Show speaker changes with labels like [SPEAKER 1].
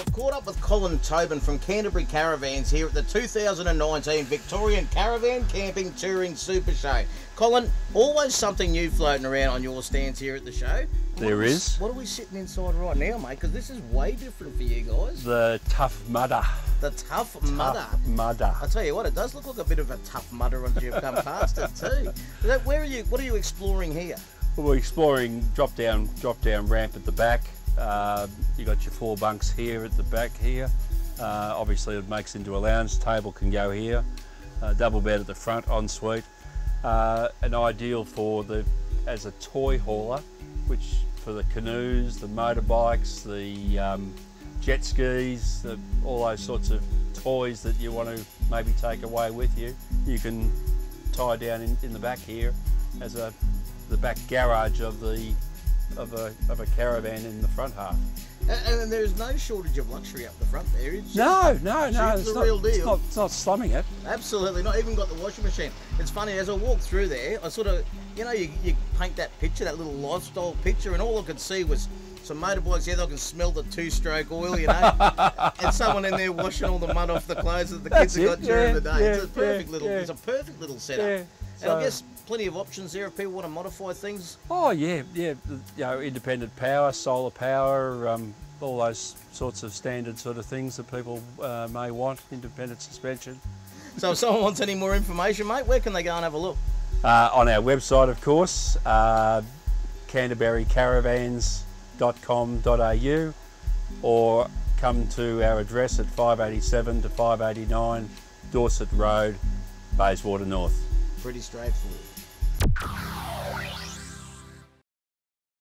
[SPEAKER 1] We've caught up with Colin Tobin from Canterbury Caravans here at the 2019 Victorian Caravan Camping Touring Super Show. Colin, always something new floating around on your stands here at the show.
[SPEAKER 2] There
[SPEAKER 1] What
[SPEAKER 2] is.
[SPEAKER 1] What are we sitting inside right now, mate? Because this is way different for you guys.
[SPEAKER 2] The tough mudder.
[SPEAKER 1] The tough mudder.
[SPEAKER 2] Tough mudder.
[SPEAKER 1] I tell you what, it does look like a bit of a tough mudder once you've come past it too. Where are you? What are you exploring here?
[SPEAKER 2] Well, we're exploring drop down, drop down ramp at the back. Uh, you got your four bunks here at the back here. Uh, obviously, it makes into a lounge. Table can go here. Uh, double bed at the front, ensuite. Uh, an ideal for the as a toy hauler, which for the canoes, the motorbikes, the um, jet skis, the, all those sorts of toys that you want to maybe take away with you. You can tie down in, in the back here as a the back garage of the of a, of a caravan in the front half.
[SPEAKER 1] And, and there's no shortage of luxury up the front there. It's
[SPEAKER 2] No, no, no,
[SPEAKER 1] It's
[SPEAKER 2] it's,
[SPEAKER 1] the
[SPEAKER 2] not,
[SPEAKER 1] real
[SPEAKER 2] it's
[SPEAKER 1] deal.
[SPEAKER 2] not. It's not slumming it.
[SPEAKER 1] Absolutely not. Even got the washing machine. It's funny as I walked through there. I sort of, you know, you, you paint that picture, that little lifestyle picture, and all I could see was some motorbikes. Yeah, I can smell the two-stroke oil, you know, and someone in there washing all the mud off the clothes that the kids
[SPEAKER 2] That's
[SPEAKER 1] have got
[SPEAKER 2] it,
[SPEAKER 1] during
[SPEAKER 2] yeah,
[SPEAKER 1] the day. it's a perfect
[SPEAKER 2] yeah,
[SPEAKER 1] little.
[SPEAKER 2] yeah.
[SPEAKER 1] It's a perfect little setup.
[SPEAKER 2] Yeah,
[SPEAKER 1] And I
[SPEAKER 2] so-
[SPEAKER 1] guess plenty of options there if people want to modify things.
[SPEAKER 2] Oh yeah, yeah. You know, independent power, solar power, um, all those sorts of standard sort of things that people uh, may want. Independent suspension.
[SPEAKER 1] So if someone wants any more information, mate, where can they go and have a look?
[SPEAKER 2] Uh, on our website, of course, uh, canterburycaravans.com.au, or come to our address at 587 to 589 Dorset Road, Bayswater North.
[SPEAKER 1] Pretty straightforward.